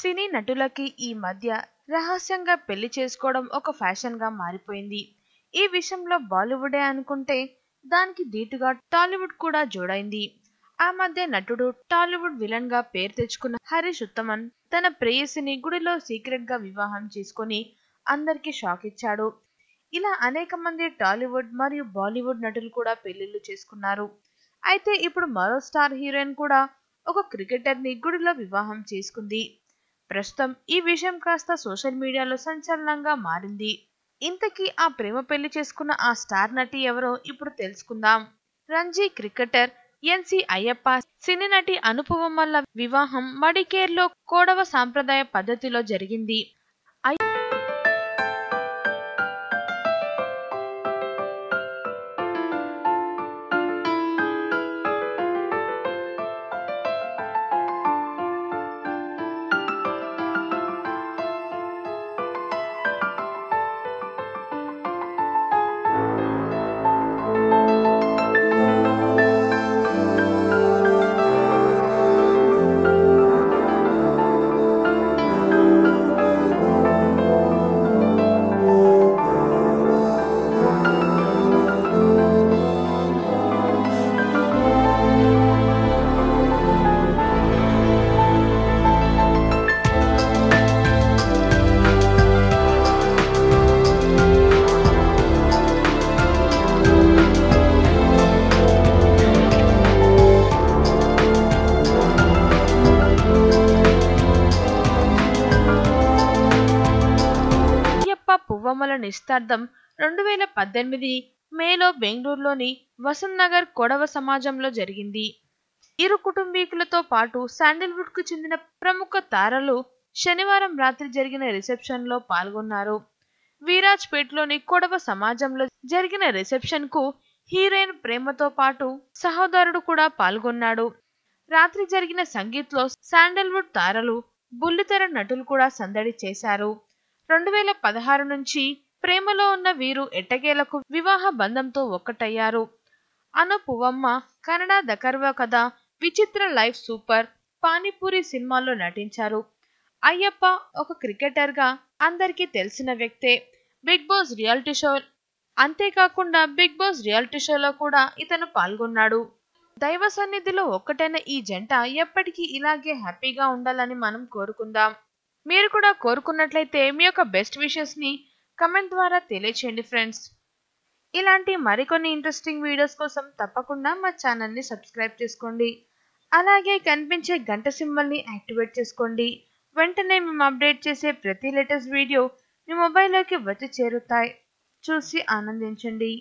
సినీ నటులకి ఈ మధ్య రహస్యంగా పెళ్ళి చేసుకోవడం ఒక ఫ్యాషన్గా మారిపోయింది. ఈ విషయంలో బాలీవుడే అనుకుంటే దానికి ధీటుగా టాలీవుడ్ కూడా జోడైంది. ఆ మధ్య నటుడు టాలీవుడ్ విలన్గా పేరు తెచ్చుకున్న హరీష్ ఉత్తమన్ తన ప్రేయసిని గుడిలో సీక్రెట్గా వివాహం చేసుకుని అందరికీ షాక్ ఇచ్చాడు. ఇలా అనేక మంది టాలీవుడ్ మరియు బాలీవుడ్ నటులు కూడా పెళ్ళిళ్ళు చేసుకున్నారు. అయితే ఇప్పుడు మరో స్టార్ హీరోయిన్ కూడా ఒక క్రికెటర్ని గుడిలో వివాహం చేసుకుంది. ప్రస్తుతం ఈ విషయం కాస్త సోషల్ మీడియాలో సంచలనంగా మారింది. ఇంతకీ ఆ ప్రేమ పెళ్ళి చేసుకున్న ఆ స్టార్ నటి ఎవరో ఇప్పుడు తెలుసుకుందాం. రంజీ క్రికెటర్ ఎన్సి అయ్యప్ప సినీ నటి అనుపవం వల్ల వివాహం మడికేర్లో కోడవ సాంప్రదాయ పద్ధతిలో జరిగింది. బొమ్మల నిస్తార్థం రెండు వేల పద్దెనిమిది మేలో బెంగళూరులోని వసంత్ నగర్ కొడవ సమాజంలో జరిగింది. ఇరు కుటుంబీకులతో పాటు శాండిల్వుడ్కు చెందిన ప్రముఖ తారలు శనివారం రాత్రి జరిగిన రిసెప్షన్లో పాల్గొన్నారు. వీరాజ్పేట్లోని కొడవ సమాజంలో జరిగిన రిసెప్షన్కు హీరోయిన్ ప్రేమతో పాటు సహోదరుడు కూడా పాల్గొన్నాడు. రాత్రి జరిగిన సంగీత్లో శాండల్వుడ్ తారలు బుల్లితెర నటులు కూడా సందడి చేశారు. రెండు వేల పదహారు నుంచి ప్రేమలో ఉన్న వీరు ఎట్టకేలకు వివాహ బంధంతో ఒక్కటయ్యారు. అను పువ్వమ్మ కన్నడ దకర్వ కథ విచిత్ర లైఫ్ సూపర్ పానీపూరి సినిమాల్లో నటించారు. అయ్యప్ప ఒక క్రికెటర్గా అందరికీ తెలిసిన వ్యక్తే. బిగ్ బాస్ రియాలిటీ షో అంతేకాకుండా బిగ్ బాస్ రియాలిటీ షోలో కూడా ఇతను పాల్గొన్నాడు. దైవ సన్నిధిలో ఒక్కటైన ఈ జంట ఎప్పటికీ ఇలాగే హ్యాపీగా ఉండాలని మనం కోరుకుందాం. మీరు కూడా కోరుకున్నట్లయితే మీ యొక్క బెస్ట్ విషెస్ని కమెంట్ ద్వారా తెలియచేయండి ఫ్రెండ్స్. ఇలాంటి మరికొన్ని ఇంట్రెస్టింగ్ వీడియోస్ కోసం తప్పకుండా మా ఛానల్ని సబ్స్క్రైబ్ చేసుకోండి. అలాగే కనిపించే గంట సింబల్ని యాక్టివేట్ చేసుకోండి. వెంటనే మేము అప్డేట్ చేసే ప్రతి లేటెస్ట్ వీడియో మీ మొబైల్లోకి వచ్చి చేరుతాయి. చూసి ఆనందించండి.